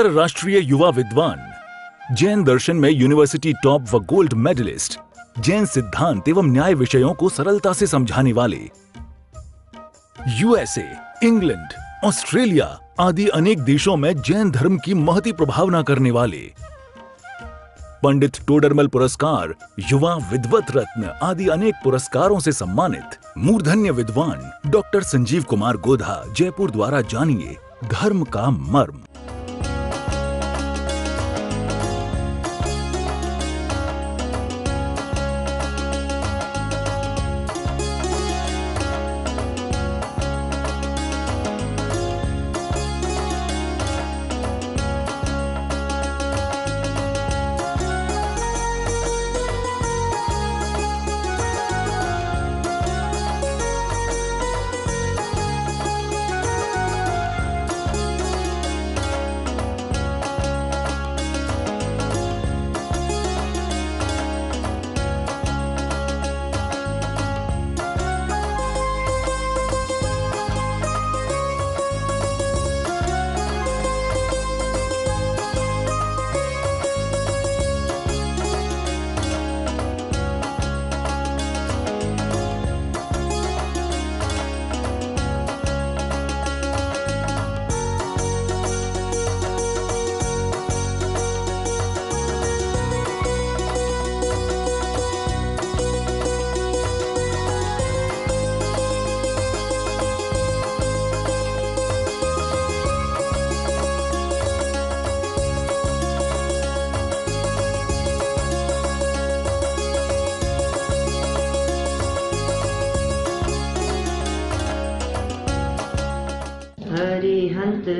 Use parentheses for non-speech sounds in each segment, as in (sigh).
अंतरराष्ट्रीय युवा विद्वान, जैन दर्शन में यूनिवर्सिटी टॉप व गोल्ड मेडलिस्ट जैन सिद्धांत एवं न्याय विषयों को सरलता से समझाने वाले। यूएसए इंग्लैंड ऑस्ट्रेलिया आदि अनेक देशों में जैन धर्म की महती प्रभावना करने वाले। पंडित टोडरमल पुरस्कार, युवा विद्वत रत्न आदि अनेक पुरस्कारों से सम्मानित मूर्धन्य विद्वान डॉक्टर संजीव कुमार गोधा जयपुर द्वारा जानिए धर्म का मर्म।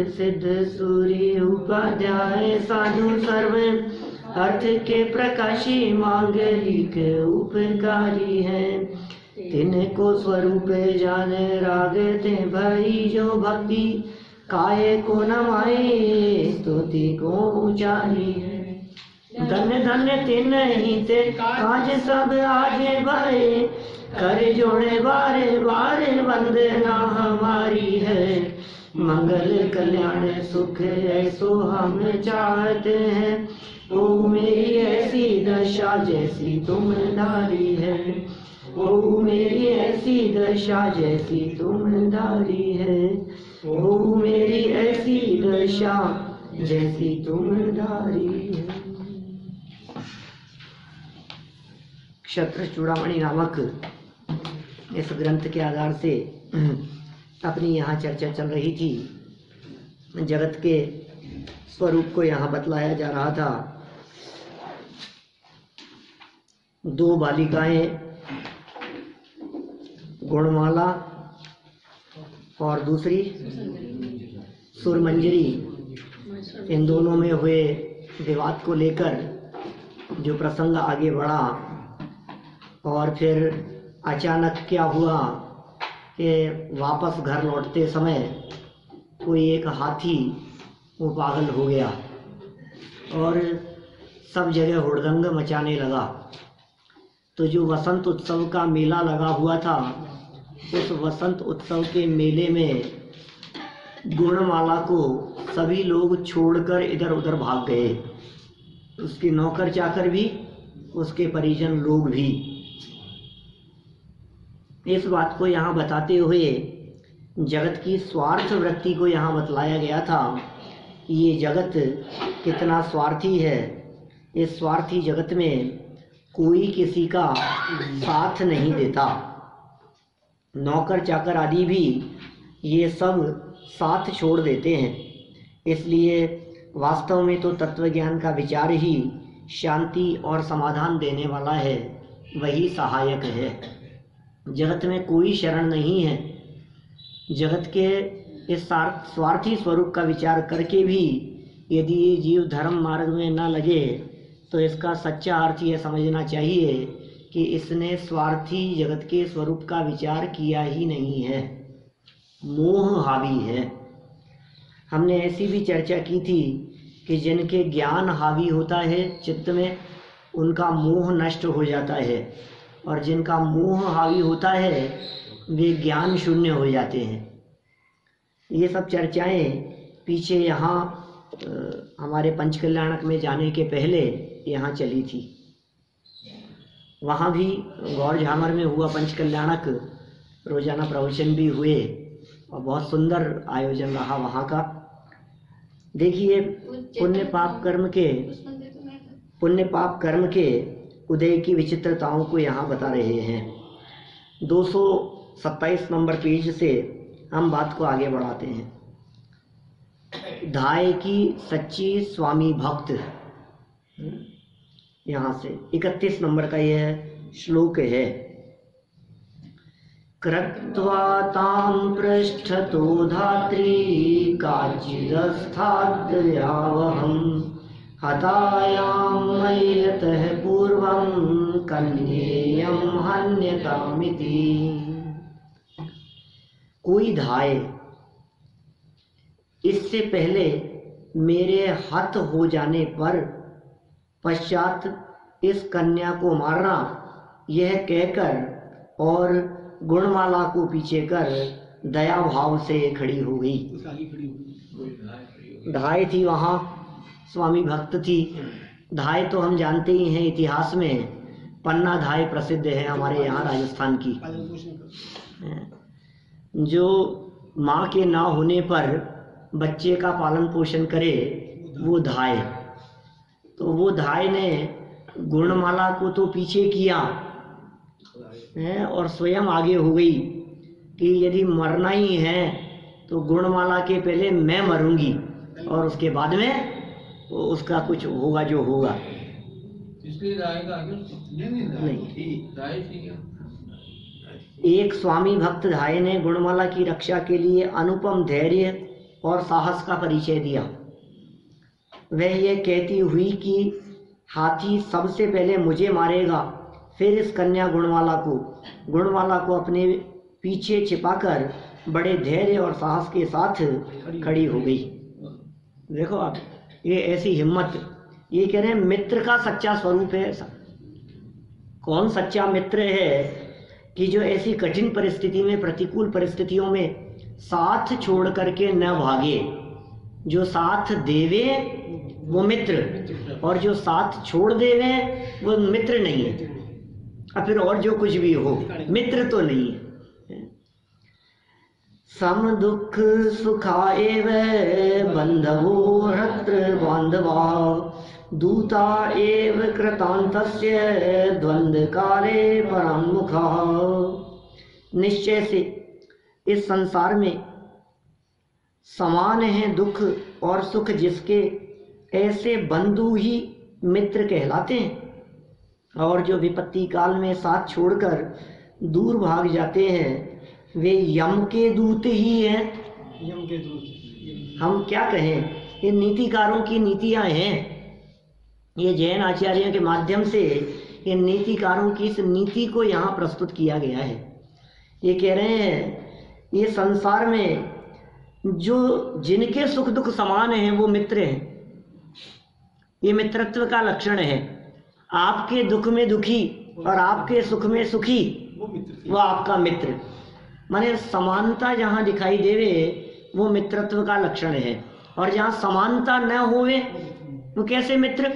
सिद्ध सूर्य उपाध्याय साधु सर्व, अर्थ के प्रकाशी मांगलिक उपकारी है। तिन को स्वरूप जाने राग ते भई जो भक्ति, काय को नमाए स्तुति को उचारी है। धन्य धन्य तिन ही ते काज सब आगे बढ़े कर जोड़े बारे बारे वंदना हमारी है। मंगल कल्याण सुख ऐसो हम चाहते हैं। ओ मेरी ऐसी दशा जैसी तुम धारी है। ओ मेरी ऐसी दशा जैसी तुम धारी है। ओ मेरी ऐसी दशा जैसी तुम धारी है। क्षत्र चूड़ामणि नामक इस ग्रंथ के आधार से अपनी यहाँ चर्चा चल रही थी। जगत के स्वरूप को यहाँ बतलाया जा रहा था। दो बालिकाएँ, गुणमाला और दूसरी सुरमंजरी। इन दोनों में हुए विवाद को लेकर जो प्रसंग आगे बढ़ा और फिर अचानक क्या हुआ कि वापस घर लौटते समय कोई एक हाथी वो पागल हो गया और सब जगह हुड़दंग मचाने लगा। तो जो वसंत उत्सव का मेला लगा हुआ था, उस वसंत उत्सव के मेले में गुणमाला को सभी लोग छोड़कर इधर उधर भाग गए। उसके नौकर चाकर भी, उसके परिजन लोग भी। इस बात को यहाँ बताते हुए जगत की स्वार्थ वृत्ति को यहाँ बतलाया गया था कि ये जगत कितना स्वार्थी है। इस स्वार्थी जगत में कोई किसी का साथ नहीं देता। नौकर चाकर आदि भी ये सब साथ छोड़ देते हैं। इसलिए वास्तव में तो तत्व ज्ञान का विचार ही शांति और समाधान देने वाला है, वही सहायक है। जगत में कोई शरण नहीं है। जगत के इस स्वार्थी स्वरूप का विचार करके भी यदि ये जीव धर्म मार्ग में न लगे तो इसका सच्चा अर्थ यह समझना चाहिए कि इसने स्वार्थी जगत के स्वरूप का विचार किया ही नहीं है। मोह हावी है। हमने ऐसी भी चर्चा की थी कि जिनके ज्ञान हावी होता है, चित्त में उनका मोह नष्ट हो जाता है। और जिनका मोह हावी होता है वे ज्ञान शून्य हो जाते हैं। ये सब चर्चाएँ पीछे यहाँ हमारे पंचकल्याणक में जाने के पहले यहाँ चली थी। वहाँ भी गौर झामर में हुआ पंचकल्याणक रोज़ाना प्रवचन भी हुए और बहुत सुंदर आयोजन रहा वहाँ का। देखिए पुण्य पाप कर्म के पुण्य पाप कर्म के उदय की विचित्रताओं को यहाँ बता रहे हैं। 227 नंबर पेज से हम बात को आगे बढ़ाते हैं। धाय की सच्ची स्वामी भक्त। यहाँ से 31 नंबर का यह श्लोक है। कृत्वा तां पृष्ठतो धात्री काचिदस्थाद्यावहम् हतायां मय्यतः पूर्वं कन्येयं हन्यतामिति। कोई धाय इससे पहले मेरे हत हो जाने पर पश्चात इस कन्या को मारना यह कहकर और गुणमाला को पीछे कर दया भाव से खड़ी हो गई। धाय थी वहाँ स्वामी भक्त थी धाय तो हम जानते ही हैं इतिहास में, पन्ना धाय प्रसिद्ध है हमारे यहाँ राजस्थान की। जो माँ के ना होने पर बच्चे का पालन पोषण करे, वो धाय। तो वो धाय ने गुणमाला को तो पीछे किया, है, और स्वयं आगे हो गई कि यदि मरना ही है तो गुणमाला के पहले मैं मरूँगी, और उसके बाद में वो उसका कुछ होगा जो होगा। इसलिए नहीं। एक स्वामी भक्त धाय ने गुणमाला की रक्षा के लिए अनुपम धैर्य और साहस का परिचय दिया। वह ये कहती हुई कि हाथी सबसे पहले मुझे मारेगा फिर इस कन्या गुणवाला को। गुणवाला को अपने पीछे छिपाकर बड़े धैर्य और साहस के साथ खड़ी हो गई। देखो आप। ये ऐसी हिम्मत। ये कह रहे हैं, मित्र का सच्चा स्वरूप है। ऐसा कौन सच्चा मित्र है कि जो ऐसी कठिन परिस्थिति में, प्रतिकूल परिस्थितियों में साथ छोड़ करके न भागे? जो साथ देवे, वो मित्र। और जो साथ छोड़ देवे, वो मित्र नहीं है। और फिर और जो कुछ भी हो, मित्र तो नहीं है। सम दुख सुखा एव बंधवो हत्र बांधवा। दूता एव द्वंद्व काले परामुखा निश्चय से इस संसार में समान है दुख और सुख जिसके ऐसे बंधु ही मित्र कहलाते हैं। और जो विपत्ति काल में साथ छोड़कर दूर भाग जाते हैं वे यम के दूत ही हैं। यम के दूत हम क्या कहें? ये नीतिकारों की नीतियाँ हैं। ये जैन आचार्यों के माध्यम से ये नीतिकारों की इस नीति को यहाँ प्रस्तुत किया गया है। ये कह रहे हैं ये संसार में जो जिनके सुख दुख समान हैं वो मित्र हैं। ये मित्रत्व का लक्षण है। आपके दुख में दुखी और आपके सुख में सुखी वो मित्र वो आपका मित्र। माने समानता जहाँ दिखाई देवे, वो मित्रत्व का लक्षण है। और जहाँ समानता न होवे, वो कैसे मित्र?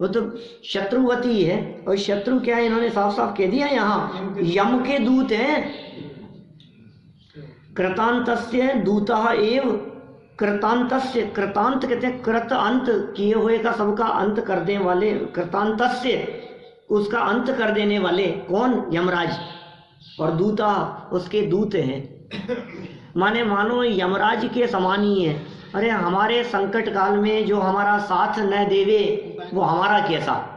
वो तो शत्रुवती है। और शत्रु क्या है? इन्होंने साफ़ साफ़ कह दिया यहाँ, यम के दूत हैं। कृतांतस्य दूतः एव, कृतांतस्य, कृतांत कहते हैं, कृत अंत किए हुए का सबका अंत कर देने वाले, कृतांतस्य, उसका अंत कर देने वाले कौन? यमराज। और दूता उसके दूत हैं। माने मानो यमराज के समान ही। है अरे हमारे संकट काल में जो हमारा साथ न देवे, वो हमारा कैसा?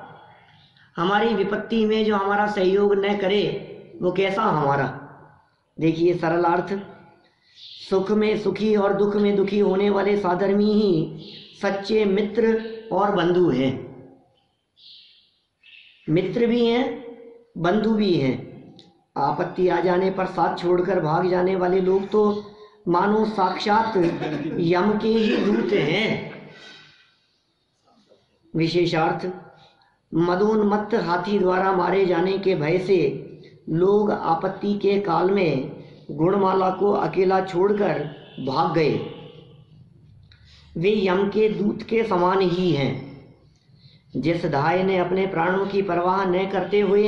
हमारी विपत्ति में जो हमारा सहयोग न करे, वो कैसा हमारा? देखिए सरल अर्थ सुख में सुखी और दुख में दुखी होने वाले साधर्मी ही सच्चे मित्र और बंधु हैं। मित्र भी हैं, बंधु भी हैं। आपत्ति आ जाने पर साथ छोड़कर भाग जाने वाले लोग तो मानो साक्षात यम के ही दूत हैं। विशेषार्थ, मदोन्मत्त हाथी द्वारा मारे जाने के भय से लोग आपत्ति के काल में गुणमाला को अकेला छोड़कर भाग गए। वे यम के दूत के समान ही हैं। जिस धाय ने अपने प्राणों की परवाह न करते हुए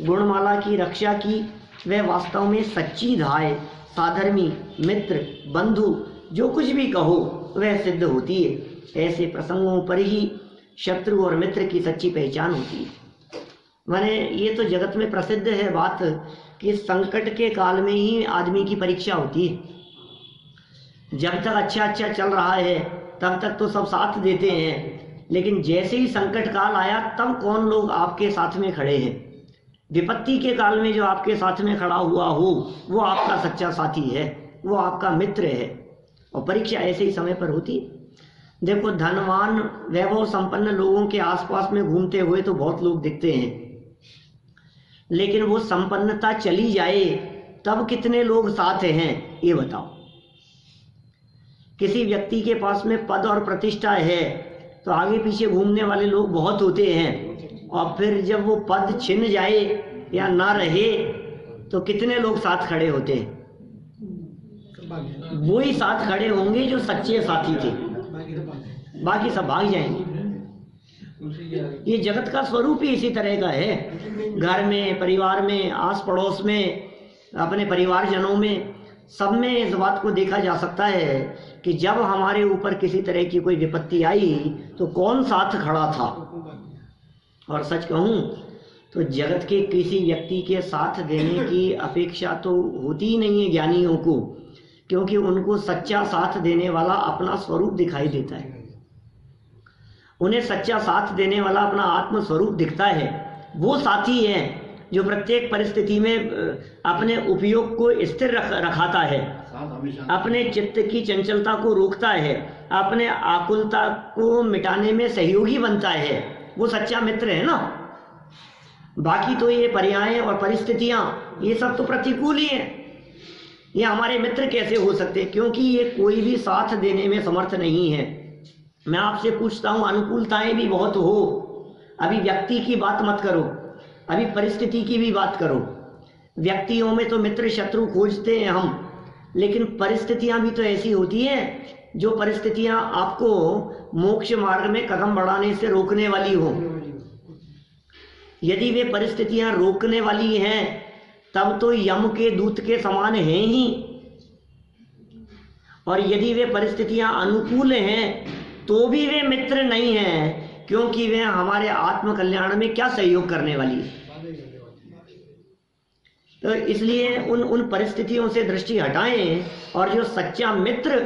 गुणमाला की, रक्षा की, वह वास्तव में सच्ची धाय, साधर्मी, मित्र, बंधु, जो कुछ भी कहो, वह सिद्ध होती है। ऐसे प्रसंगों पर ही शत्रु और मित्र की सच्ची पहचान होती है। मैंने, ये तो जगत में प्रसिद्ध है बात कि संकट के काल में ही आदमी की परीक्षा होती है। जब तक अच्छा अच्छा चल रहा है, तब तक तो सब साथ देते हैं। लेकिन जैसे ही संकट काल आया, तब कौन लोग आपके साथ में खड़े हैं? विपत्ति के काल में जो आपके साथ में खड़ा हुआ हो, वो आपका सच्चा साथी है, वो आपका मित्र है। और परीक्षा ऐसे ही समय पर होती है। देखो, धनवान, वैभव संपन्न लोगों के आसपास में घूमते हुए तो बहुत लोग दिखते हैं। लेकिन वो संपन्नता चली जाए, तब कितने लोग साथ हैं, ये बताओ। किसी व्यक्ति के पास में पद और प्रतिष्ठा है तो आगे पीछे घूमने वाले लोग बहुत होते हैं। और फिर जब वो पद छिन जाए या ना रहे तो कितने लोग साथ खड़े होते हैं? वो ही साथ खड़े होंगे जो सच्चे साथी थे। बाकी सब भाग जाएँगे। ये जगत का स्वरूप ही इसी तरह का है। घर में, परिवार में आस पड़ोस में, अपने परिवारजनों में, सब में इस बात को देखा जा सकता है कि जब हमारे ऊपर किसी तरह की कोई विपत्ति आई तो कौन साथ खड़ा था? और सच कहूँ तो जगत के किसी व्यक्ति के साथ देने (coughs) की अपेक्षा तो होती ही नहीं है ज्ञानियों को क्योंकि उनको सच्चा साथ देने वाला अपना स्वरूप दिखाई देता है। उन्हें सच्चा साथ देने वाला अपना आत्म स्वरूप दिखता है। वो साथी है जो प्रत्येक परिस्थिति में अपने उपयोग को स्थिर रख रखाता है। अपने चित्त की चंचलता को रोकता है। अपने आकुलता को मिटाने में सहयोगी बनता है। वो सच्चा मित्र है ना? बाकी तो ये पर्याय और परिस्थितियाँ, ये सब तो प्रतिकूल ही है। ये हमारे मित्र कैसे हो सकते? क्योंकि ये कोई भी साथ देने में समर्थ नहीं है। मैं आपसे पूछता हूँ, अनुकूलताएँ भी बहुत हो। अभी व्यक्ति की बात मत करो। अभी परिस्थिति की भी बात करो। व्यक्तियों में तो मित्र शत्रु खोजते हैं हम, लेकिन परिस्थितियाँ भी तो ऐसी होती हैं जो परिस्थितियाँ आपको मोक्ष मार्ग में कदम बढ़ाने से रोकने वाली हो। यदि वे परिस्थितियाँ रोकने वाली हैं, तब तो यम के दूत के समान हैं ही। और यदि वे परिस्थितियाँ अनुकूल हैं तो भी वे मित्र नहीं हैं, क्योंकि वे हमारे आत्म कल्याण में क्या सहयोग करने वाली है। तो इसलिए उन उन परिस्थितियों से दृष्टि हटाएँ, और जो सच्चा मित्र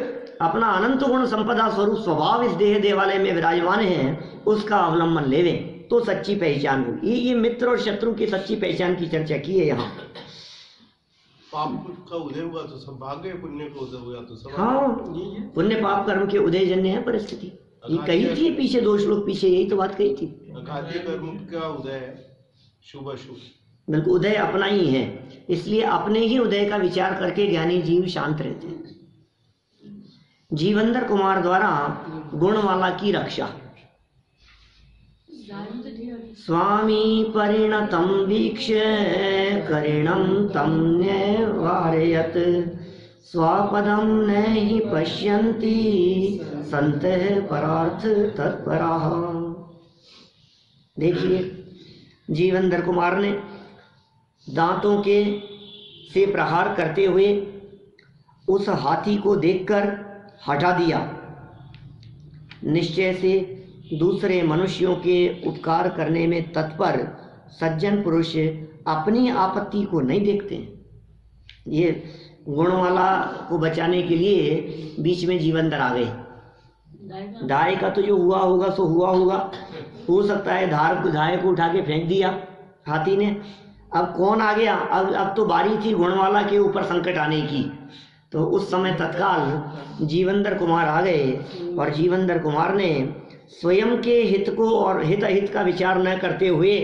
अपना अनंत गुण संपदा स्वरूप स्वभाव इस देह देवालय में विराजमान है उसका अवलंबन लेवें तो सच्ची पहचान होगी ये मित्र और शत्रु की सच्ची पहचान की चर्चा की है यहाँ। पाप का उदय हुआ तो सब भाग गए पुण्य का उदय हुआ तो हाँ। पुण्य पाप कर्म के उदय जन्य है परिस्थिति। ये कही थी पीछे दो श्लोक पीछे यही तो बात कही थी। कर्म का उदय शुभ अशुभ। बिल्कुल उदय अपना ही है। इसलिए अपने ही उदय का विचार करके ज्ञानी जीव शांत रहते हैं। जीवंदर कुमार द्वारा गुणवाला की रक्षा। स्वामी परिणतं वीक्ष्य करिणं तं न्यवारयत्। स्वापदं न हि पश्यन्ति, सन्तः परार्थ तत्पराः। देखिए, जीवंदर कुमार ने दांतों के से प्रहार करते हुए उस हाथी को देखकर हटा दिया। निश्चय से दूसरे मनुष्यों के उपकार करने में तत्पर सज्जन पुरुष अपनी आपत्ति को नहीं देखते। ये गुणवाला को बचाने के लिए बीच में जीवंदर आ गए धाय का तो जो हुआ होगा, सो हुआ होगा। हो सकता है धार धाय को उठा के फेंक दिया हाथी ने। अब कौन आ गया? अब अब तो बारी थी गुणवाला के ऊपर संकट आने की। तो उस समय तत्काल जीवंदर कुमार आ गए और जीवंदर कुमार ने स्वयं के हित को और हित अहित का विचार न करते हुए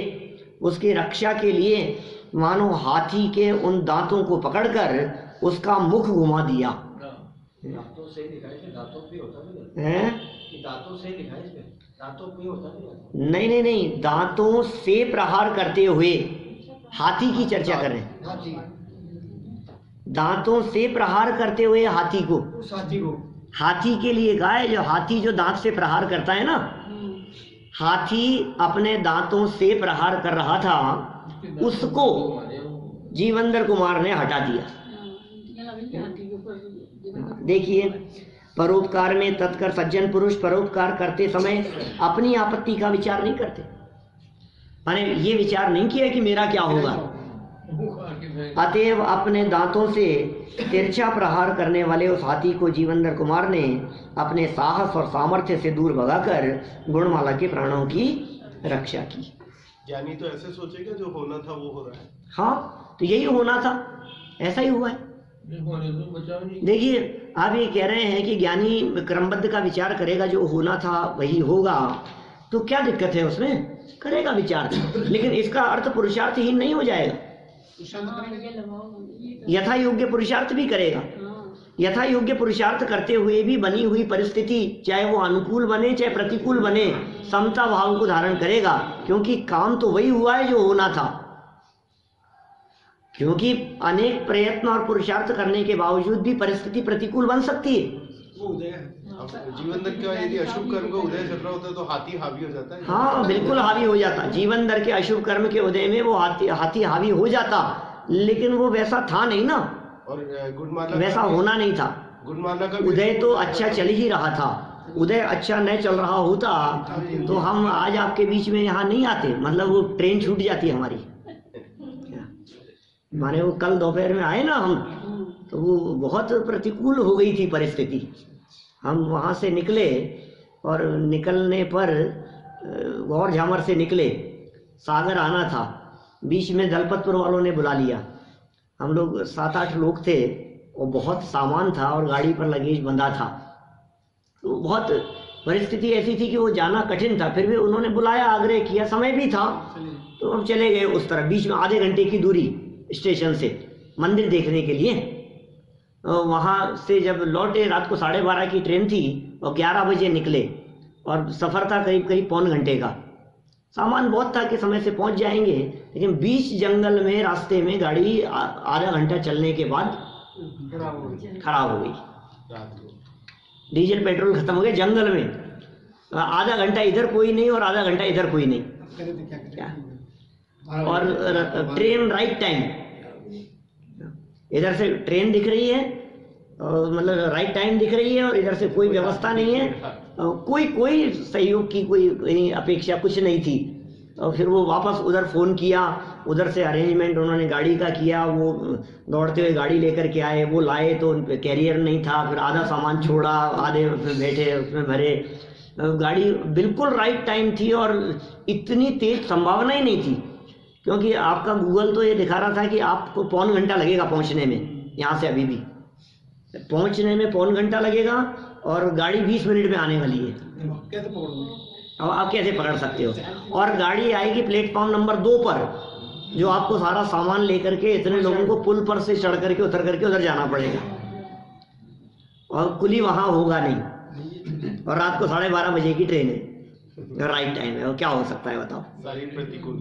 उसकी रक्षा के लिए मानो हाथी के उन दांतों को पकड़कर उसका मुख घुमा दिया। दांतों से लिखा है दांतों होता से होता नहीं नहीं नहीं दांतों से प्रहार करते हुए हाथी की चर्चा कर रहे हैं। दांतों से प्रहार करते हुए हाथी को। उस हाथी को। हाथी के लिए गाय जो हाथी जो दांत से प्रहार करता है ना? हाथी अपने दांतों से प्रहार कर रहा था उसको जीवंदर कुमार ने हटा दिया। देखिए परोपकार में तत्कर सज्जन पुरुष परोपकार करते समय अपनी आपत्ति का विचार नहीं करते। माने ये विचार नहीं किया कि मेरा क्या होगा? अतएव अपने दांतों से तिरछा प्रहार करने वाले उस हाथी को जीवंदर कुमार ने अपने साहस और सामर्थ्य से दूर भगाकर गुणमाला के प्राणों की रक्षा की। ज्ञानी तो ऐसे सोचेगा जो होना था वो हो रहा है। हाँ तो यही होना था। ऐसा ही हुआ है। देखिए आप ये कह रहे हैं कि ज्ञानी क्रमबद्ध का विचार करेगा जो होना था वही होगा। तो क्या दिक्कत है उसमें? करेगा विचार। लेकिन इसका अर्थ पुरुषार्थहीन नहीं हो जाएगा। यथा योग्य पुरुषार्थ भी करेगा। यथा योग्य पुरुषार्थ करते हुए भी बनी हुई परिस्थिति चाहे वो अनुकूल बने चाहे प्रतिकूल बने समता भाव को धारण करेगा क्योंकि काम तो वही हुआ है जो होना था। क्योंकि अनेक प्रयत्न और पुरुषार्थ करने के बावजूद भी परिस्थिति प्रतिकूल बन सकती है। जीवन दर का यदि अशुभ कर्म का उदय चल रहा होता है तो हाथी हावी हो जाता है। हाँ बिल्कुल हावी हो जाता जीवन दर के अशुभ कर्म के उदय में वो हाथी हाथी हावी हो जाता। लेकिन वो वैसा था नहीं ना। और गुणमाला वैसा होना नहीं था। गुणमाला का उदय तो अच्छा चल ही रहा था। उदय अच्छा न चल रहा होता तो हम आज आपके बीच में यहाँ नहीं आते। मतलब वो ट्रेन छूट जाती हमारी। माने वो कल दोपहर में आए ना हम तो वो बहुत प्रतिकूल हो गई थी परिस्थिति। हम वहाँ से निकले और निकलने पर गौर झामर से निकले। सागर आना था। बीच में दलपतपुर वालों ने बुला लिया। हम लोग सात आठ लोग थे। और बहुत सामान था और गाड़ी पर लगेज बंधा था। तो बहुत परिस्थिति ऐसी थी कि वो जाना कठिन था। फिर भी उन्होंने बुलाया आग्रह किया। समय भी था। तो हम चले गए उस तरफ़। बीच में आधे घंटे की दूरी स्टेशन से। मंदिर देखने के लिए। वहाँ से जब लौटे रात को साढ़े बारह की ट्रेन थी और ग्यारह बजे निकले और सफ़र था करीब करीब पौन घंटे का। सामान बहुत था कि समय से पहुँच जाएँगे लेकिन बीच जंगल में रास्ते में गाड़ी आधा घंटा चलने के बाद खराब हो गई। डीजल पेट्रोल खत्म हो गया जंगल में। आधा घंटा इधर कोई नहीं और आधा घंटा इधर कोई नहीं। क्या और ट्रेन राइट टाइम इधर से ट्रेन दिख रही है, और मतलब राइट टाइम दिख रही है, और इधर से कोई व्यवस्था नहीं है। कोई कोई सहयोग की कोई अपेक्षा कुछ नहीं थी। और फिर वो वापस उधर फ़ोन किया, उधर से अरेंजमेंट उन्होंने गाड़ी का किया, वो दौड़ते हुए गाड़ी लेकर के आए, वो लाए तो उन पे कैरियर नहीं था, फिर आधा सामान छोड़ा, आधे उसमें बैठे, उसमें भरे। गाड़ी बिल्कुल राइट टाइम थी, और इतनी तेज संभावना ही नहीं थी। क्योंकि आपका गूगल तो ये दिखा रहा था कि आपको पौन घंटा लगेगा पहुँचने में यहाँ से अभी भी। पहुँचने में पौन घंटा लगेगा और गाड़ी 20 मिनट में आने वाली है। अब आप कैसे पकड़ सकते हो? और गाड़ी आएगी प्लेटफॉर्म नंबर दो पर जो आपको सारा सामान लेकर के इतने लोगों को पुल पर से चढ़ करके उतर करके उधर जाना पड़ेगा। और कुली वहाँ होगा नहीं। और रात को साढ़े बारह बजे की ट्रेन है। राइट टाइम है। और क्या हो सकता है बताओ? सारी प्रतिकूल।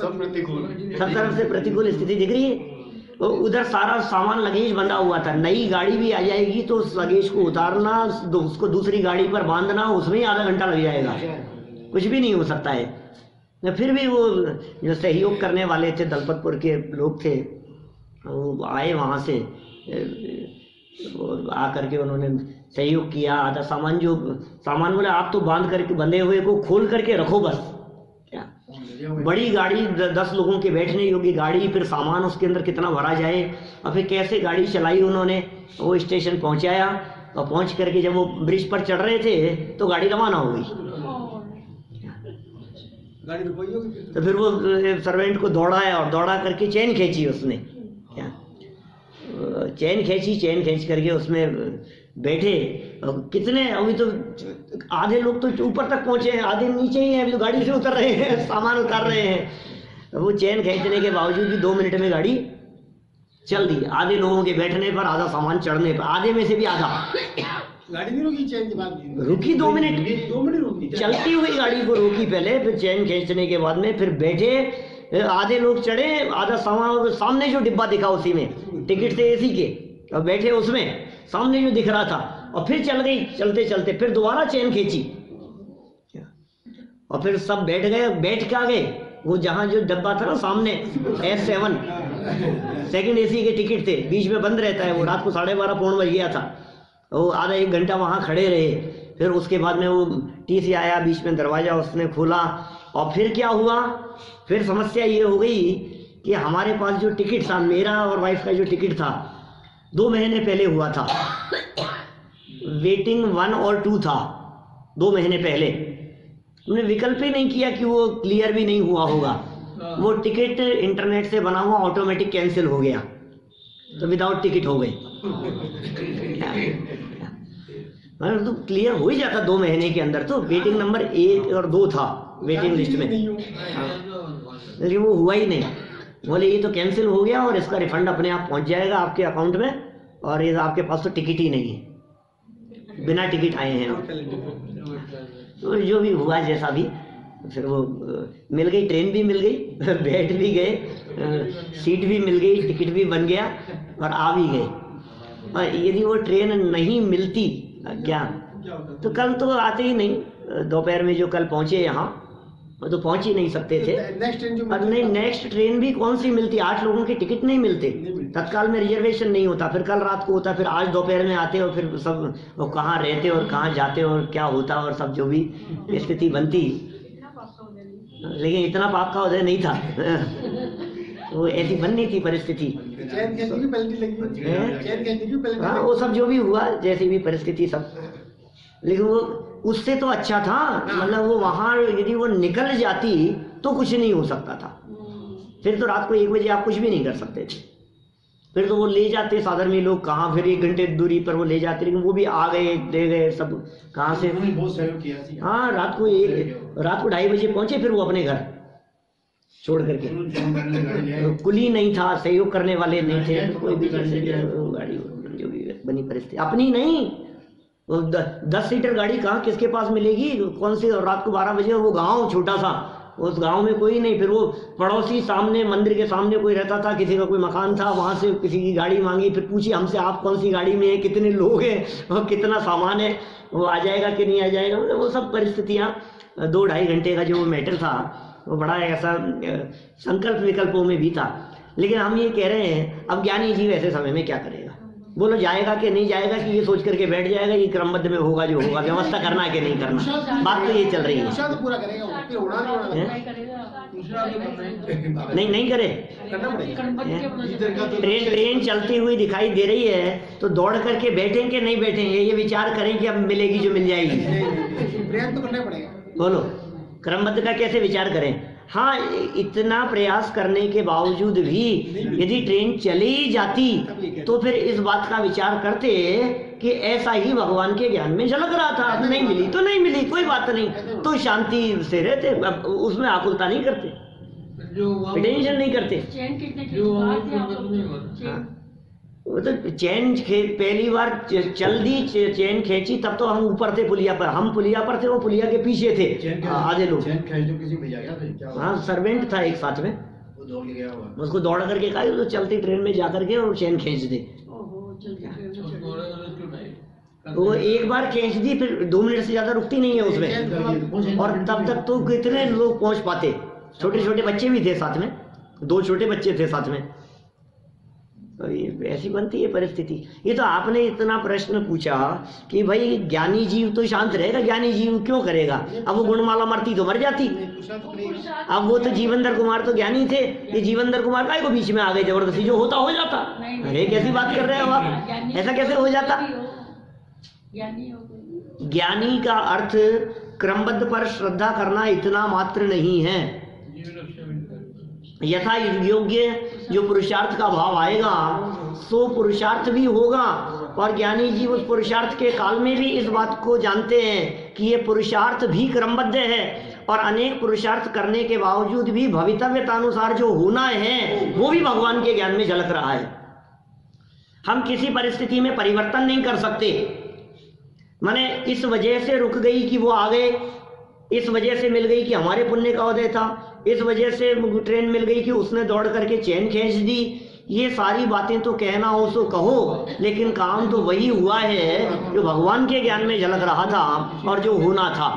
सब प्रतिकूल। सब तरफ़ से प्रतिकूल स्थिति दिख रही है? तो उधर सारा सामान लगेज बंधा हुआ था। नई गाड़ी भी आ जाएगी तो उस लगेज को उतारना उसको दूसरी गाड़ी पर बांधना उसमें ही आधा घंटा लग जाएगा। कुछ भी नहीं हो सकता है। फिर भी वो जो सहयोग करने वाले थे दलपतपुर के लोग थे वो आए वहाँ से। वो आकर के उन्होंने सहयोग किया आधा सामान जो सामान बोले आप तो बाँध करके बंधे हुए को खोल करके रखो बस। क्या? बड़ी गाड़ी दस लोगों के बैठने योग्य गाड़ी फिर सामान उसके अंदर कितना भरा जाए और फिर कैसे गाड़ी चलाई उन्होंने वो स्टेशन पहुँचाया और पहुँच करके जब वो ब्रिज पर चढ़ रहे थे तो गाड़ी रवाना हो गई। होगी फिर तो। फिर वो सर्वेंट को दौड़ाया और दौड़ा करके चैन खींची उसने। क्या? चैन खींची चैन खींच करके उसमें बैठे। कितने अभी तो आधे लोग तो ऊपर तक पहुँचे हैं आधे नीचे ही हैं अभी तो गाड़ी से उतर रहे हैं सामान उतार रहे हैं। वो चैन खींचने के बावजूद भी दो मिनट में गाड़ी चल दी। आधे लोगों के बैठने पर आधा सामान चढ़ने पर आधे में से भी आधा। गाड़ी नहीं रुकी चैन के बाद रुकी। दो मिनट। दो मिनट रुकी चलती हुई गाड़ी को रोकी पहले फिर चैन खींचने के बाद में फिर बैठे आधे लोग चढ़े आधा सामान सामने जो डिब्बा दिखा उसी में टिकट थे एसी के। और बैठे उसमें। सामने जो दिख रहा था। और फिर चल गई, चलते चलते, फिर दोबारा चैन खींची। और फिर सब बैठ गए, बैठ के आ गए वो जहाँ जो डब्बा था ना सामने एस सेवन सेकेंड एसी के टिकट थे, बीच में बंद रहता है, वो रात को साढ़े बारह, पौन बज गया था। वो आधा एक घंटा वहाँ खड़े रहे। फिर उसके बाद में वो टी सी आया, बीच में दरवाज़ा उसने खोला। और फिर क्या हुआ? फिर समस्या ये हो गई कि हमारे पास जो टिकट था, मेरा और वाइफ का जो टिकट था दो महीने पहले हुआ था। वेटिंग वन और टू था दो महीने पहले। उन्होंने विकल्प ही नहीं किया कि वो क्लियर भी नहीं हुआ होगा। वो टिकट इंटरनेट से बना हुआ ऑटोमेटिक कैंसिल हो गया। तो विदाउट टिकट हो गई। मतलब तो क्लियर हो ही जाता दो महीने के अंदर तो। वेटिंग नंबर एक और दो था वेटिंग लिस्ट में। हाँ। लेकिन वो हुआ ही नहीं। बोले, ये तो कैंसिल हो गया और इसका रिफंड अपने आप पहुँच जाएगा आपके अकाउंट में और ये आपके पास तो टिकट ही नहीं है। बिना टिकट आए हैं तो जो भी हुआ जैसा भी, फिर वो मिल गई ट्रेन भी मिल गई (laughs) बैठ भी गए सीट भी मिल गई टिकट भी बन गया और आ भी गए। और यदि वो ट्रेन नहीं मिलती, क्या? तो कल तो आते ही नहीं। दोपहर में जो कल पहुँचे यहाँ वो तो पहुँच ही नहीं सकते थे। नेक्स्ट ट्रेन और नहीं नेक्स्ट ट्रेन भी कौन सी मिलती? आठ लोगों के टिकट नहीं मिलते। तत्काल में रिजर्वेशन नहीं होता। फिर कल रात को होता फिर आज दोपहर में आते और फिर सब वो कहाँ रहते और कहाँ जाते और क्या होता और सब जो भी स्थिति बनती। लेकिन इतना पाप का उदय नहीं था। वो ऐसी बननी थी परिस्थिति। हाँ? वो सब जो भी हुआ जैसी भी परिस्थिति सब। लेकिन वो उससे तो अच्छा था मतलब वो वहाँ यदि वो निकल जाती तो कुछ नहीं हो सकता था। फिर तो रात को एक बजे आप कुछ भी नहीं कर सकते थे। फिर तो वो ले जाते साधन में लोग कहाँ फिर एक घंटे दूरी पर वो ले जाते लेकिन वो भी आ गए दे गए सब कहाँ से? हाँ। रात को एक रात को ढाई बजे पहुँचे फिर वो अपने घर छोड़ करके। कुली नहीं था सहयोग करने वाले नहीं थे तो कोई भी गाड़ी जो भी बनी परिस्थिति। अपनी नहीं दस सीटर गाड़ी कहाँ किसके पास मिलेगी? कौन सी रात को बारह बजे? वो गाँव छोटा सा। उस गाँव में कोई नहीं। फिर वो पड़ोसी सामने, मंदिर के सामने कोई रहता था, किसी का कोई मकान था, वहाँ से किसी की गाड़ी मांगी, फिर पूछी, हमसे आप कौन सी गाड़ी में है? कितने लोग हैं? और कितना सामान है? वो, आ जाएगा कि नहीं आ जाएगा? वो सब परिस्थितियाँ, दो ढाई घंटे का जो मैटर था, वो बड़ा ऐसा संकल्प विकल्पों में भी था। लेकिन हम ये कह रहे हैं, अब ज्ञानी जीव ऐसे समय में क्या करेगा बोलो जाएगा कि नहीं जाएगा कि ये सोच करके बैठ जाएगा ये क्रमबद्ध में होगा जो होगा व्यवस्था करना है कि नहीं करना? बात तो ये चल रही है। तो पूरा करेगा वो फिर उड़ा नहीं नहीं नहीं करे। तो ट्रेन ट्रेन चलती हुई दिखाई दे रही है तो दौड़ करके बैठें कि नहीं बैठेंगे ये विचार करें कि अब मिलेगी जो मिल जाएगी। तो करना पड़ेगा। बोलो क्रमबद्ध का कैसे विचार करें? हाँ इतना प्रयास करने के बावजूद भी यदि ट्रेन चली ही जाती तो फिर इस बात का विचार करते कि ऐसा ही भगवान के ज्ञान में झलक रहा था। नहीं मिली तो नहीं मिली कोई बात नहीं। तो शांति से रहते उसमें आकुलता नहीं करते। टेंशन नहीं करते। वो तो चैन खे पहली बार चल दी चैन खींची तब तो हम ऊपर थे पुलिया पर। हम पुलिया पर थे वो पुलिया के पीछे थे। हाँ, आधे लोग। चैन खींच तो किसी भैया गया फिर हाँ सर्वेंट था एक साथ में। वो दौड़ गया होगा उसको दौड़ करके कहा तो चलती ट्रेन में जा करके और चैन खींच दे। नहीं? वो एक बार खींच दी फिर दो मिनट से ज़्यादा रुकती नहीं है उसमें। और तब तक तो कितने लोग पहुँच पाते? छोटे छोटे बच्चे भी थे साथ में। दो छोटे बच्चे थे साथ में। तो ये ऐसी बनती है परिस्थिति। ये तो आपने इतना प्रश्न पूछा कि भाई ज्ञानी जीव तो शांत रहेगा, ज्ञानी जीव क्यों करेगा? अब वो गुणमाला मरती तो मर जाती। अब वो तो जीवनदर कुमार तो ज्ञानी थे। ये जीवनदर कुमार काय को बीच में आ गए? ज़बरदस्ती जो होता हो जाता। अरे, कैसी बात कर रहे हो आप? ऐसा कैसे हो जाता? ज्ञानी का अर्थ क्रमबद्ध पर श्रद्धा करना इतना मात्र नहीं है जीव रक्षा भी करेगा। यथा योग्य जो पुरुषार्थ का भाव आएगा, सो पुरुषार्थ भी होगा। और ज्ञानी जी उस पुरुषार्थ के काल में भी इस बात को जानते हैं कि ये पुरुषार्थ भी क्रमबद्ध है और अनेक पुरुषार्थ करने के बावजूद भी भवितव्यतानुसार जो होना है, वो भी भगवान के ज्ञान में झलक रहा है। हम किसी परिस्थिति में परिवर्तन नहीं कर सकते। माने इस वजह से रुक गई कि वो आ गए इस वजह से मिल गई कि हमारे पुण्य का उदय था। इस वजह से ट्रेन मिल गई कि उसने दौड़ करके चैन खींच दी। ये सारी बातें तो कहना हो सो कहो, लेकिन काम तो वही हुआ है जो भगवान के ज्ञान में झलक रहा था और जो होना था।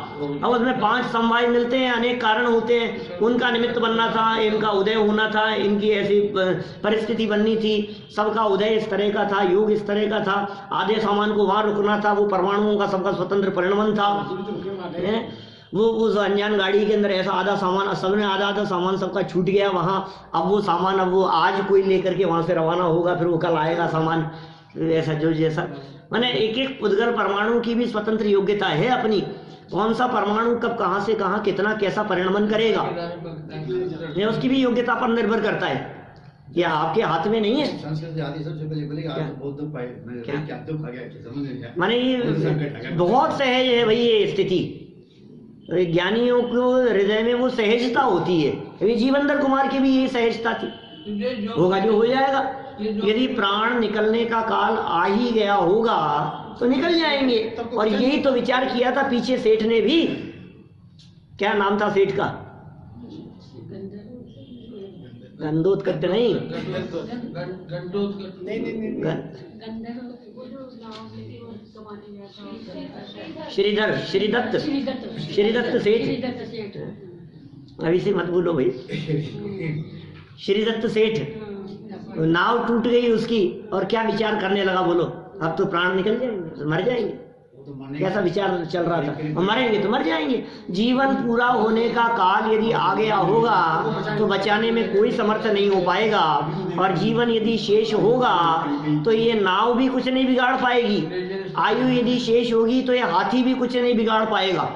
अब उसमें पाँच समवाय मिलते हैं, अनेक कारण होते हैं। उनका निमित्त बनना था, इनका उदय होना था, इनकी ऐसी परिस्थिति बननी थी। सबका उदय इस तरह का था, योग इस तरह का था। आधे सामान को वहाँ रुकना था, वो परमाणुओं का सबका स्वतंत्र परिणमन था? वो उस अनजान गाड़ी के अंदर ऐसा आधा सामान सब में आधा आधा सामान सबका छूट गया वहाँ। अब वो सामान अब वो आज कोई लेकर के वहाँ से रवाना होगा फिर वो कल आएगा सामान ऐसा जो जैसा। मैंने एक एक उद्गल परमाणु की भी स्वतंत्र योग्यता है अपनी। कौन सा परमाणु कब कहाँ से कहाँ कितना कैसा परिणमन करेगा? ये उसकी भी योग्यता पर निर्भर करता है। ये आपके हाथ में नहीं है? माने ये बहुत सहज है भाई ये स्थिति। ज्ञानियों को हृदय में वो सहजता होती है। अभी जीवंदर कुमार की भी यही सहजता थी। होगा जो हो जाएगा। यदि प्राण निकलने का काल आ ही गया होगा तो निकल जाएँगे। और यही तो विचार किया था पीछे सेठ ने भी। क्या नाम था सेठ का? गंधोत्कट नहीं? श्रीधर, श्रीदत्त। श्रीदत्त सेठ। अभी से मत बोलो भाई। श्रीदत्त सेठ। नाव टूट गई उसकी और क्या विचार करने लगा बोलो। अब तो प्राण निकल जाएँगे, मर जाएँगे। तो कैसा विचार चल रहा था। और मरेंगे तो मर जाएँगे। जीवन पूरा होने का काल यदि आ गया होगा तो बचाने में कोई समर्थ नहीं हो पाएगा। और जीवन यदि शेष होगा तो ये नाव भी कुछ नहीं बिगाड़ पाएगी। आयु यदि शेष होगी तो ये हाथी भी कुछ नहीं बिगाड़ पाएगा।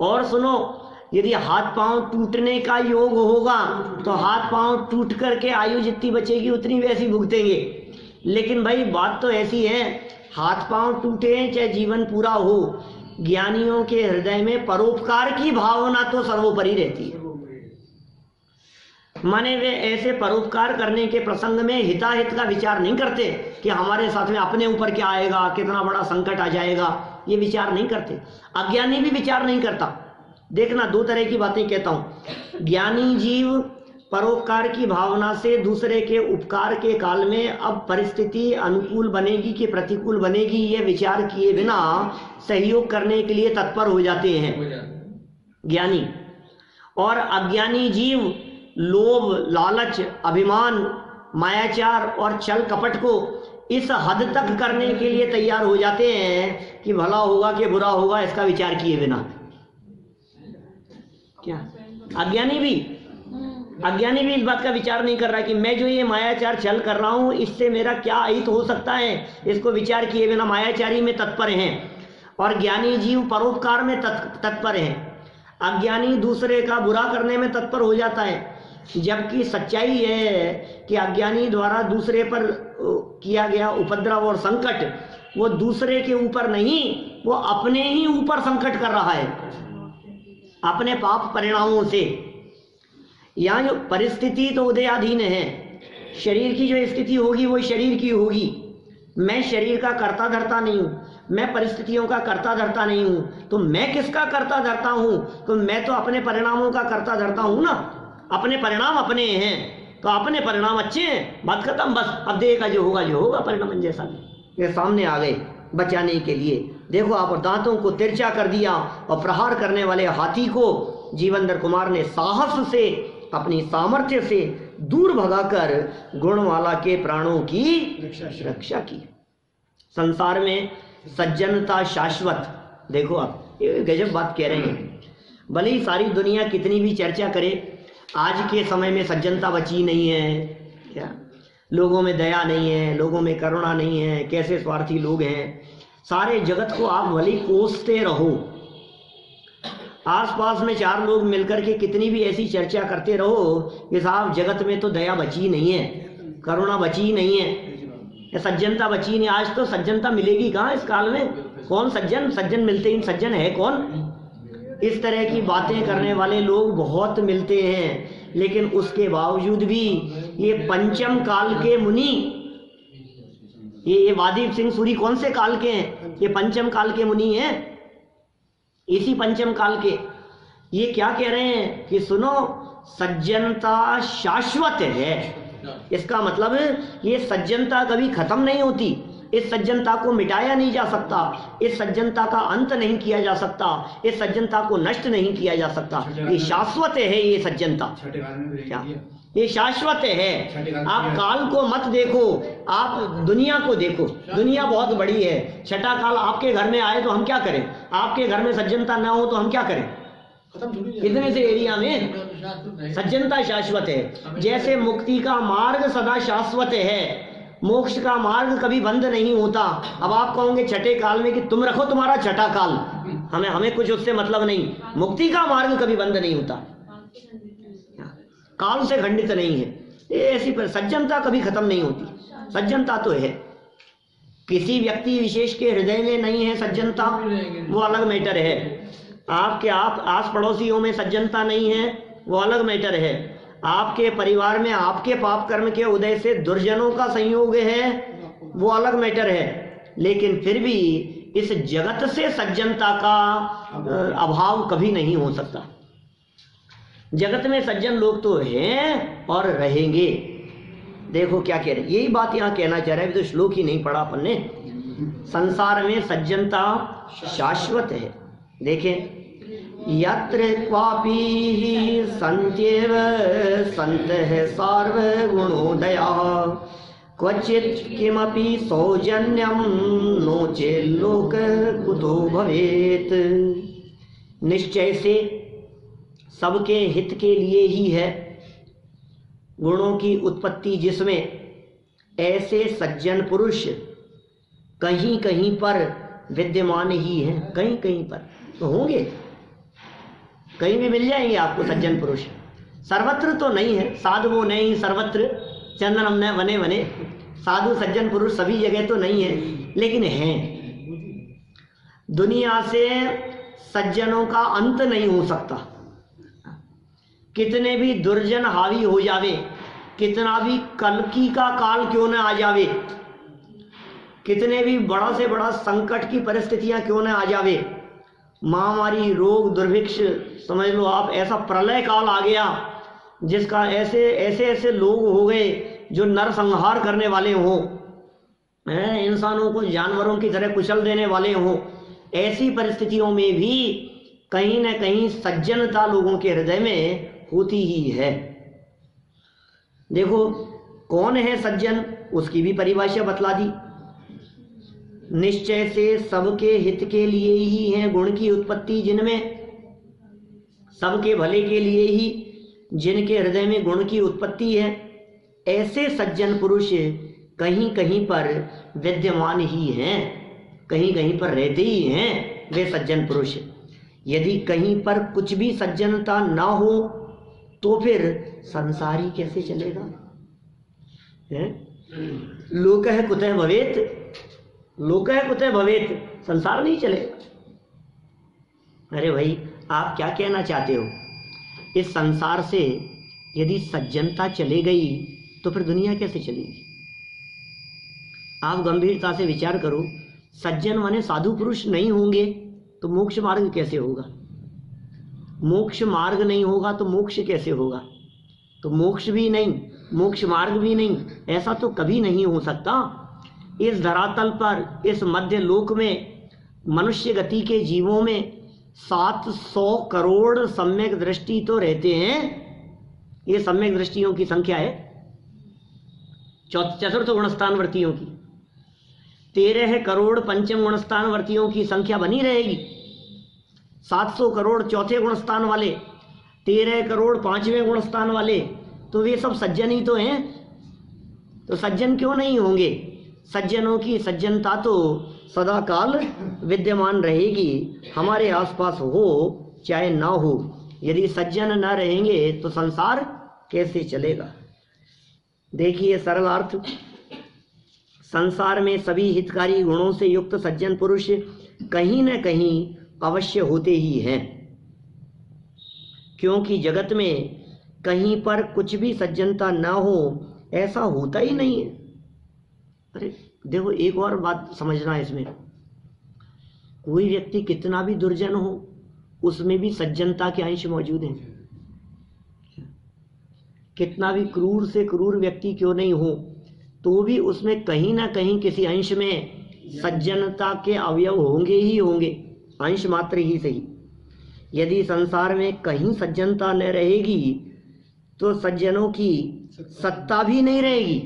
और सुनो यदि हाथ पाँव टूटने का योग होगा तो हाथ पाँव टूट करके आयु जितनी बचेगी उतनी वैसी भुगतेंगे। लेकिन भाई बात तो ऐसी है हाथ पाँव टूटे, चाहे जीवन पूरा हो, ज्ञानियों के हृदय में परोपकार की भावना तो सर्वोपरि रहती है। माने वे ऐसे परोपकार करने के प्रसंग में हिताहित का विचार नहीं करते कि हमारे साथ में अपने ऊपर क्या आएगा, कितना बड़ा संकट आ जाएगा, ये विचार नहीं करते। अज्ञानी भी विचार नहीं करता। देखना, दो तरह की बातें कहता हूँ। ज्ञानी जीव परोपकार की भावना से दूसरे के उपकार के काल में अब परिस्थिति अनुकूल बनेगी कि प्रतिकूल बनेगी ये विचार किए बिना सहयोग करने के लिए तत्पर हो जाते हैं। ज्ञानी और अज्ञानी जीव लोभ लालच अभिमान मायाचार और छल कपट को इस हद तक करने के लिए तैयार हो जाते हैं कि भला होगा कि बुरा होगा इसका विचार किए बिना। क्या? अज्ञानी भी अज्ञानी भी इस बात का विचार नहीं कर रहा कि मैं जो ये मायाचार छल कर रहा हूँ, इससे मेरा क्या अहित हो सकता है? इसको विचार किए बिना मायाचारी में तत्पर हैं और ज्ञानी जीव परोपकार में तत्पर हैं। अज्ञानी दूसरे का बुरा करने में तत्पर हो जाता है, जबकि सच्चाई यह है कि अज्ञानी द्वारा दूसरे पर किया गया उपद्रव और संकट, वो दूसरे के ऊपर नहीं, वो अपने ही ऊपर संकट कर रहा है। अपने पाप परिणामों से। यहाँ जो परिस्थिति तो उदयाधीन है। शरीर की जो स्थिति होगी, वो शरीर की होगी। मैं शरीर का कर्ता धरता नहीं हूँ, मैं परिस्थितियों का कर्ता धरता नहीं हूँ। तो मैं किसका कर्ता धरता हूँ? तो मैं तो अपने परिणामों का कर्ता धरता हूँ ना। अपने परिणाम अपने हैं तो अपने परिणाम अच्छे हैं। बात खत्म, बस। अब देखा जो होगा जो होगा, परिणाम जैसा ये सामने आ गए, बचाने के लिए। देखो, आप दांतों को तिरछा कर दिया और प्रहार करने वाले हाथी को जीवंदर कुमार ने साहस से अपनी सामर्थ्य से दूर भगाकर गुणवाला के प्राणों की रक्षा की। संसार में सज्जनता शाश्वत। देखो आप ये गजब बात कह रहे हैं। भले ही सारी दुनिया कितनी भी चर्चा करे आज के समय में सज्जनता बची नहीं है। क्या? लोगों में दया नहीं है लोगों में करुणा नहीं है कैसे स्वार्थी लोग हैं? सारे जगत को आप भले कोसते रहो आसपास में चार लोग मिलकर के कितनी भी ऐसी चर्चा करते रहो कि साहब जगत में तो दया बची नहीं है, करुणा बची नहीं है। सज्जनता बची नहीं। आज तो सज्जनता मिलेगी कहाँ इस काल में? कौन सज्जन? सज्जन मिलते ही सज्जन है कौन? इस तरह की बातें करने वाले लोग बहुत मिलते हैं, लेकिन उसके बावजूद भी ये पंचम काल के मुनि, ये ये वादीप सिंह सूरी कौन से काल के हैं? ये पंचम काल के मुनि हैं। इसी पंचम काल के। ये क्या कह रहे हैं कि सुनो सज्जनता शाश्वत है। इसका मतलब ये सज्जनता कभी खत्म नहीं होती। इस सज्जनता को मिटाया नहीं जा सकता। इस सज्जनता का अंत नहीं किया जा सकता। इस सज्जनता को नष्ट नहीं किया जा सकता। ये शाश्वत है ये सज्जनता। किया? ये शाश्वत है। आप काल को मत देखो आप दुनिया को देखो। दुनिया बहुत बड़ी है। छठा काल आपके घर में आए तो हम क्या करें? आपके घर में सज्जनता ना हो तो हम क्या करें? इतने से एरिया में सज्जनता शाश्वत है। जैसे मुक्ति का मार्ग सदा शाश्वत है। मोक्ष का मार्ग कभी बंद नहीं होता। अब आप कहोगे छठे काल में कि तुम रखो तुम्हारा छठा काल। हमें हमें कुछ उससे मतलब नहीं। मुक्ति का मार्ग कभी बंद नहीं होता। काल से खंडित नहीं है। ऐसी पर सज्जनता कभी खत्म नहीं होती। सज्जनता तो है। किसी व्यक्ति विशेष के हृदय में नहीं है सज्जनता, वो अलग मैटर है। आपके आप आस पड़ोसियों में सज्जनता नहीं है, वो अलग मैटर है। आपके परिवार में आपके पाप कर्म के उदय से दुर्जनों का संयोग है, वो अलग मैटर है। लेकिन फिर भी इस जगत से सज्जनता का अभाव कभी नहीं हो सकता। जगत में सज्जन लोग तो हैं और रहेंगे। देखो क्या कह रहे यही बात यहाँ कहना चाह रहे हैं। तो श्लोक ही नहीं पढ़ा अपन ने। संसार में सज्जनता शाश्वत है। देखें। यत्र क्वापि संत्येव संत है सार्वगुणोदया क्वचित किमपि सौजन्यम नोचे लोक कुतो भवेत। निश्चय से सबके हित के लिए ही है। गुणों की उत्पत्ति जिसमें ऐसे सज्जन पुरुष कहीं कहीं पर विद्यमान ही हैं। कहीं कहीं पर तो होंगे। कहीं भी मिल जाएँगे आपको सज्जन पुरुष। सर्वत्र तो नहीं है। साधु वो नहीं सर्वत्र। चंदनम हमने बने बने। साधु सज्जन पुरुष सभी जगह तो नहीं है, लेकिन हैं। दुनिया से सज्जनों का अंत नहीं हो सकता। कितने भी दुर्जन हावी हो जावे, कितना भी कलकी का काल क्यों न आ जावे, कितने भी बड़ा से बड़ा संकट की परिस्थितियाँ क्यों न आ जावे, महामारी, रोग, दुर्भिक्ष, समझ लो आप, ऐसा प्रलय काल आ गया, जिसका ऐसे ऐसे ऐसे लोग हो गए जो नरसंहार करने वाले हों इंसानों को जानवरों की तरह कुचल देने वाले हों, ऐसी परिस्थितियों में भी कहीं न कहीं सज्जनता लोगों के हृदय में होती ही है। देखो, कौन है सज्जन? उसकी भी परिभाषा बतला दी। निश्चय से सबके हित के लिए ही है गुण की उत्पत्ति जिनमें, सबके भले के लिए ही जिनके हृदय में गुण की उत्पत्ति है। ऐसे सज्जन पुरुष कहीं कहीं पर विद्यमान ही हैं कहीं कहीं पर रहते ही हैं वे सज्जन पुरुष। यदि कहीं पर कुछ भी सज्जनता ना हो तो फिर संसार कैसे चलेगा? लोक है कुतः भवेत? लोक है कुतः भवेत? संसार नहीं चलेगा। अरे भाई, आप क्या कहना चाहते हो? इस संसार से यदि सज्जनता चले गई तो फिर दुनिया कैसे चलेगी? आप गंभीरता से विचार करो, सज्जन माने साधु पुरुष नहीं होंगे तो मोक्ष मार्ग कैसे होगा? मोक्ष मार्ग नहीं होगा तो मोक्ष कैसे होगा? तो मोक्ष भी नहीं, मोक्ष मार्ग भी नहीं, ऐसा तो कभी नहीं हो सकता। इस धरातल पर, इस मध्य लोक में, मनुष्य गति के जीवों में सात सौ करोड़ सम्यक दृष्टि तो रहते हैं। ये सम्यक दृष्टियों की संख्या है। चतुर्थ गुणस्थानवर्तियों की। तेरह करोड़ पंचम गुणस्थानवर्तियों की संख्या बनी रहेगी। सात सौ करोड़ चौथे गुणस्थान वाले, तेरह करोड़ पाँचवें गुणस्थान वाले तो वे सब सज्जन ही तो हैं। तो सज्जन क्यों नहीं होंगे? सज्जनों की सज्जनता तो सदा काल विद्यमान रहेगी, हमारे आसपास हो चाहे ना हो। यदि सज्जन न रहेंगे तो संसार कैसे चलेगा? देखिए सरल अर्थ, संसार में सभी हितकारी गुणों से युक्त सज्जन पुरुष कहीं न कहीं अवश्य होते ही हैं। क्योंकि जगत में कहीं पर कुछ भी सज्जनता ना हो, ऐसा होता ही नहीं है। अरे, देखो, एक और बात समझना है इसमें। कोई व्यक्ति कितना भी दुर्जन हो, उसमें भी सज्जनता के अंश मौजूद हैं। कितना भी क्रूर से क्रूर व्यक्ति क्यों नहीं हो तो भी उसमें कहीं ना कहीं किसी अंश में सज्जनता के अवयव होंगे ही होंगे। अंश मात्र ही सही। यदि संसार में कहीं सज्जनता न रहेगी तो सज्जनों की सत्ता भी नहीं रहेगी।